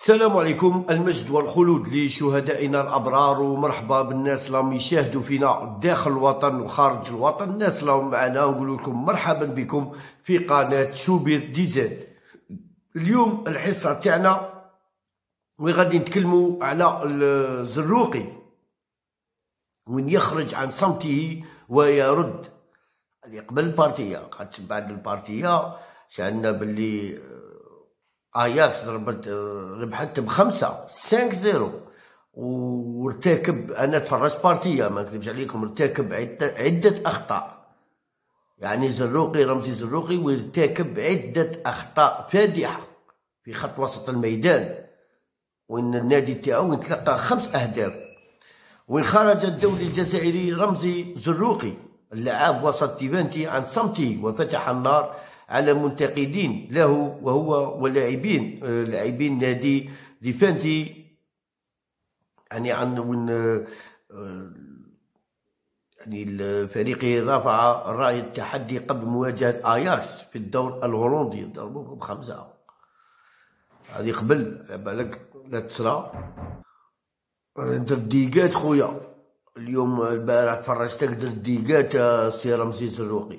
السلام عليكم المجد والخلود لشهدائنا الأبرار. ومرحبا بالناس اللي يشاهدوا فينا داخل الوطن وخارج الوطن. الناس اللي معنا نقول لكم مرحبا بكم في قناة شوبير ديزاد. اليوم الحصة تاعنا وغادي نتكلموا على الزروقي. وين يخرج عن صمته ويرد. قبل البارتية قد بعد البارتية شعلنا باللي اياكس ربت ربحت بخمسه 5 0 وارتكب أنا تفرجت بارتيه ما نكذبش عليكم ارتكب عدة أخطاء. يعني زروقي رمزي زروقي وارتكب عدة أخطاء فادحة في خط وسط الميدان. وين النادي تاعو تلقى خمس أهداف. وين خرج الدولي الجزائري رمزي زروقي اللاعب وسط تيفانتي عن صمته وفتح النار على منتقدين له وهو ولاعبين آه، لاعبين نادي ديفانتي يعني عن آه، يعني الفريق رفع راية التحدي قبل مواجهة آياكس في الدور الهولندي. ضربوكم خمسة. هذه قبل بالك لا تصرى درت ديقات خويا. اليوم البارح تفرجتك درت ديقات سي رمزي الزروقي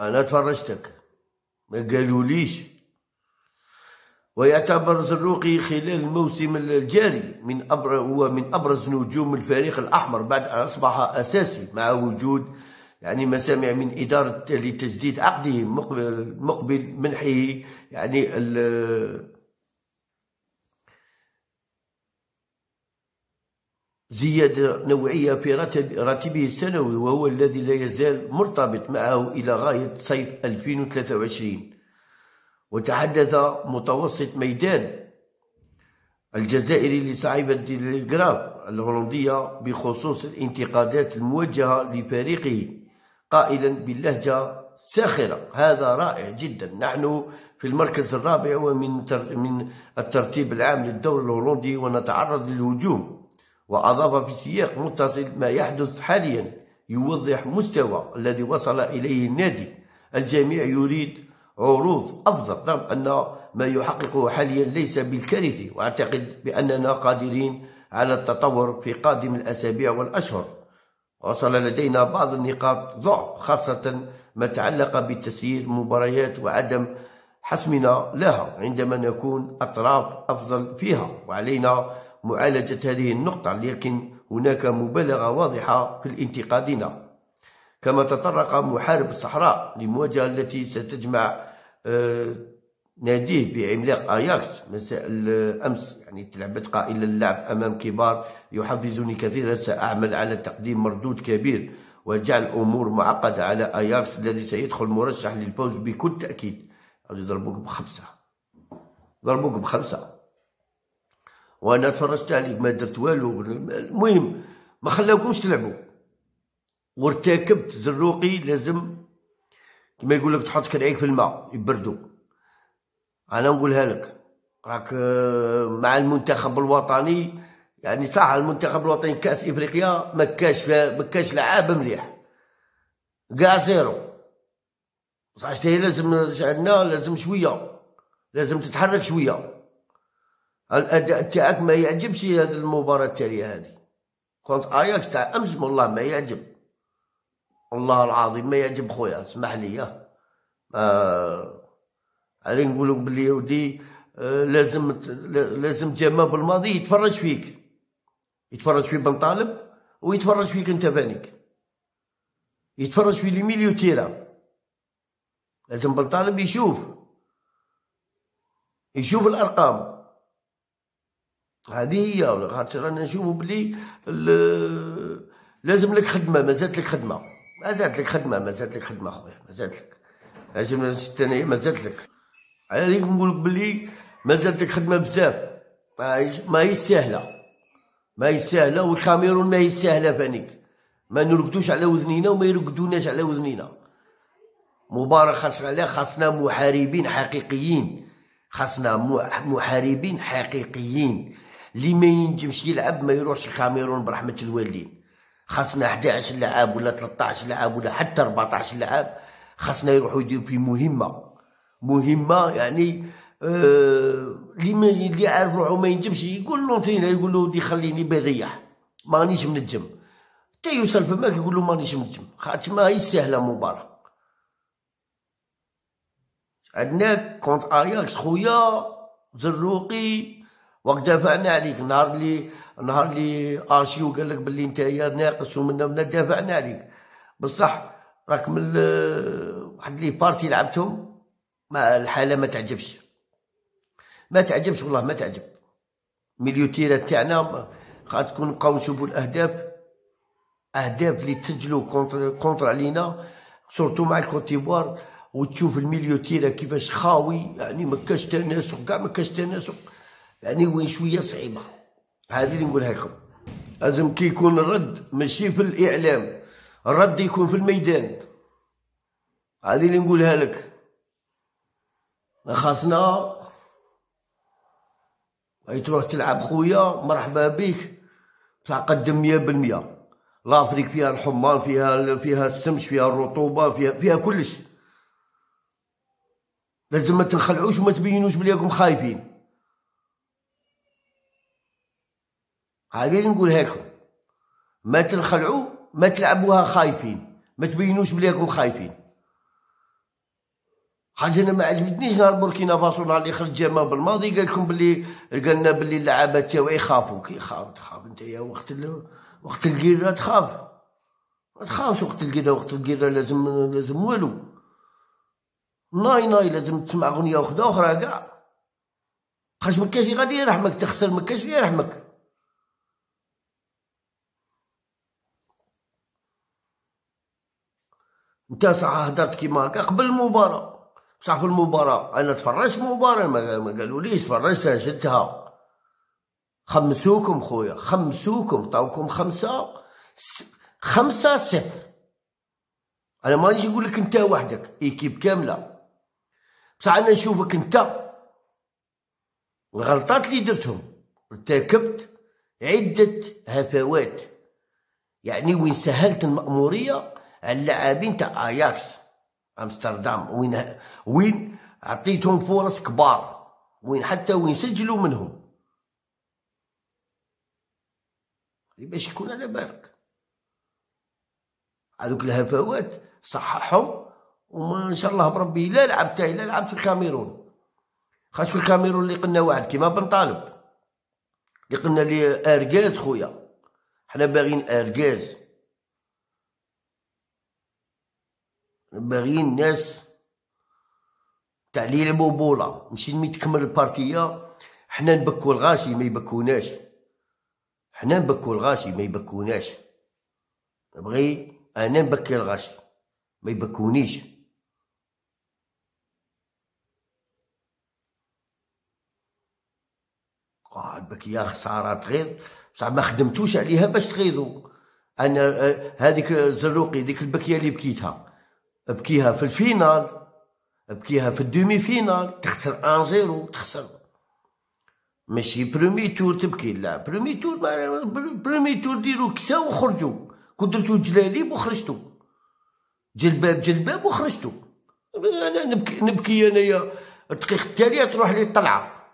أنا تفرجتك. ما قالوليش ويعتبر زروقي خلال الموسم الجاري من أبرز هو من أبرز نجوم الفريق الأحمر بعد أن أصبح أساسي مع وجود يعني مسامع من إدارة لتجديد عقده مقبل مقبل منحه يعني زيادة نوعية في راتب راتبه السنوي وهو الذي لا يزال مرتبط معه إلى غاية صيف 2023 وتحدث متوسط ميدان الجزائري لصاحبة الجراف الهولندية بخصوص الانتقادات الموجهة لفريقه قائلا باللهجة ساخرة. هذا رائع جدا. نحن في المركز الرابع ومن من الترتيب العام للدور الهولندي ونتعرض للهجوم. وأضاف في سياق متصل ما يحدث حاليا يوضح مستوى الذي وصل إليه النادي. الجميع يريد عروض أفضل. رغم أن ما يحققه حاليا ليس بالكارثي وأعتقد بأننا قادرين على التطور في قادم الأسابيع والأشهر. وصل لدينا بعض النقاط ضعف خاصة ما تعلق بتسيير المباريات وعدم حسمنا لها عندما نكون أطراف أفضل فيها. وعلينا معالجة هذه النقطة لكن هناك مبالغة واضحة في الانتقادنا كما تطرق محارب الصحراء لمواجهة التي ستجمع آه، ناديه بعملاق آياكس مساء الأمس. يعني تلعبت قائلا اللعب أمام كبار يحفزني كثيرا سأعمل على تقديم مردود كبير وجعل الأمور معقدة على آياكس الذي سيدخل مرشح للفوز بكل تأكيد. يضربوك بخمسة. ضربوك بخمسة. وأنا تفرجت عليك ما درت والو. المهم ما خلاوكمش تلعبوا. وارتكبت زروقي لازم كما يقول لك تحط كرعيك في الماء يبردوا أنا نقولها لك راك آه، مع المنتخب الوطني يعني صح المنتخب الوطني كأس إفريقيا ما كاش ما كاش لعاب مليح. كاع zéro. صح لازم عندنا لازم شوية. لازم تتحرك شوية. الاداء تاعك ما يعجبش هذه المباراة التالية هذه. contre آياكس تاع أمس والله ما يعجب. والله العظيم ما يعجب خويا اسمح لي. آه علي نقول لك بلي ودي آه لازم لازم جمال بالماضي يتفرج فيك. يتفرج في بن طالب ويتفرج فيك أنت فانيك يتفرج في ال milieu terrain لازم بن طالب يشوف. يشوف الأرقام. هذه هي خاطر رانا نشوفوا بلي لازم لك خدمة مازالت لك خدمة. مازالت لك خدمة مازالت لك خدمة خويا مازالت لك. لازم انايا مازالت لك. هذيك نقول لك بلي مازالت لك خدمة بزاف. ما هي سهلة. ما هي سهلة والكاميرون ما هي سهلة فانيك. ما نرقدوش على وزنينا وما يرقدوناش على وزنينا. مباراة خاصنا عليها خاصنا محاربين حقيقيين. خاصنا محاربين حقيقيين. اللي ما ينجمش يلعب ما يروحش الكاميرون برحمة الوالدين. خاصنا 11 لاعب ولا 13 لاعب ولا حتى 14 لاعب خاصنا يروحوا يديروا في مهمة. مهمة يعني آه، اللي اللي عارف روحو ما ينجمش يقول لونترينر يقول له ودي خليني بريح مانيش منجم. حتى يوصل فماك يقول له مانيش منجم. خاطر ما هي سهلة مباراه عندنا كونت ارياكس خويا زروقي وقت دافعنا عليك نهار اللي نهار اللي ارشيو قال لك باللي نتايا ناقص ومنا منا دافعنا عليك بصح راك من واحد les parties لعبتهم ما الحالة ما تعجبش. ما تعجبش والله ما تعجب. milieu terrain تاعنا قاعد تكون نبقاو نشوفوا الأهداف. أهداف اللي تسجلوا contre contre علينا surtout مع الكوتيفوار وتشوف ال milieu terrain كيفاش خاوي يعني ما كاش تناسق كاع ما كاش تناسق يعني وين شوية صعيبة. هذه اللي نقولها لكم. لازم كي يكون الرد ماشي في الإعلام الرد يكون في الميدان. هذه اللي نقولها لك. خاصنا أي تروح تلعب خويا مرحبا بك. بصح قدم مية بالمية. لافريك فيها الحمان فيها فيها السمش فيها الرطوبة فيها فيها كلش. لازم ما تنخلعوش وما تبينوش بلي راكم خايفين. هذه نقولها لكم. ما تنخلعوا ما تلعبوها خايفين. ما تبينوش بلي راكم خايفين. حاجة أنا ما عجبتنيش نهار بوركينا فاسو نهار اللي خرج جمال بالماضي قال لكم بلي قالنا بلي اللعابة تاعو يخافوا كي خاف تخاف. أنت يا وقت ال... وقت القيره تخاف. ما تخافش وقت القيره وقت القيره لازم لازم والو. ناي ناي لازم تسمع أغنية وحده أخرى كاع. خاش ما كاش غادي يرحمك تخسر ما كاش يرحمك. انت صح هدرت كيما هكا قبل المباراة. بصح في المباراة أنا تفرجت المباراة ما قالوليش تفرجتها شدتها. خمسوكم خويا خمسوكم طاوكم خمسة خمسة صفر. أنا ما نجي نقول لك أنت وحدك إيكيب كاملة. بصح أنا نشوفك أنت. الغلطات اللي درتهم ارتكبت عدة هفوات. يعني وين سهلت المأمورية على اللاعبين تاع أياكس أمستردام. وين وين عطيتهم فرص كبار. وين حتى وين سجلوا منهم. باش يكون على بالك. هذوك الهفوات صححهم وما ان شاء الله بربي لا لعبت لا لعبت في الكاميرون. خاص في الكاميرون اللي قلنا واحد كيما بن طالب اللي قلنا لي اركاز خويا. حنا باغيين اركاز باغيين الناس تاع اللي يلعبوا بولا ماشي مي تكمل البارتية. حنا نبكو الغاشي ما يبكوناش. حنا نبكو الغاشي ما يبكوناش. نبغي أنا نبكي الغاشي. ما يبكونيش. البكي يا خساره تغيظ. بصح ما خدمتوش عليها باش تغيظوا أنا آه، هذيك زروقي ديك البكية اللي بكيتها. بكيها في ال finale بكيها في ال demi-finale تخسر un zéro تخسر. ماشي برومي تور تبكي. لا برومي تور برومي تور ديرو كسا وخرجوا. كون درتو جلاليب وخرجتو جلباب جلباب وخرجتو أنا نبكي نبكي أنايا. الدقيقة التالية تروح لي الطلعة.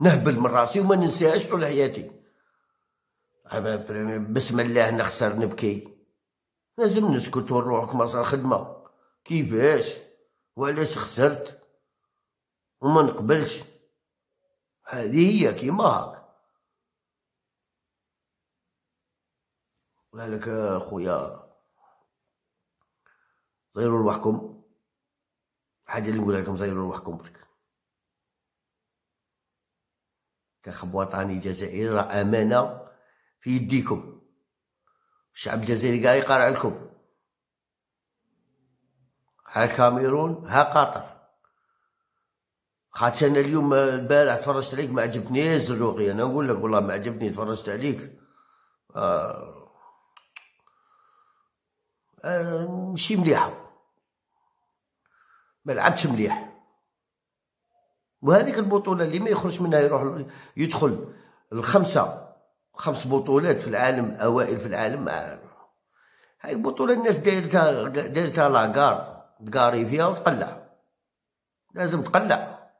نهبل من راسي وما ننساهاش طول حياتي. بسم الله نخسر نبكي. لازم نسكت ونروح كما خدمة كيفاش؟ وعلاش خسرت؟ وما نقبلش. هذه هي كيما هاك. لك خويا زيروا روحكم حاجة اللي نقولها لكم زيروا روحكم برك. كخب وطني جزائري راه أمانة في يديكم. الشعب الجزائري قاعد يقارع لكم ها الكاميرون ها قطر خاطر أنا اليوم البارح تفرجت عليك ما عجبنيش الزروقي أنا نقول لك والله ما عجبني تفرجت عليك. آه آه مشي مليحه ما لعبتش مليح. وهذيك البطولة اللي ما يخرج منها يروح يدخل الخمسة. خمس بطولات في العالم أوائل في العالم هاي البطوله الناس دايرتها دايرتها لاكار تقاري فيها وتقلع. لازم تقلع.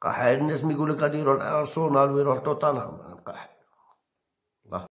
قاع الناس ما لك غادي يروح لأرسنال ويروح لتوتنهام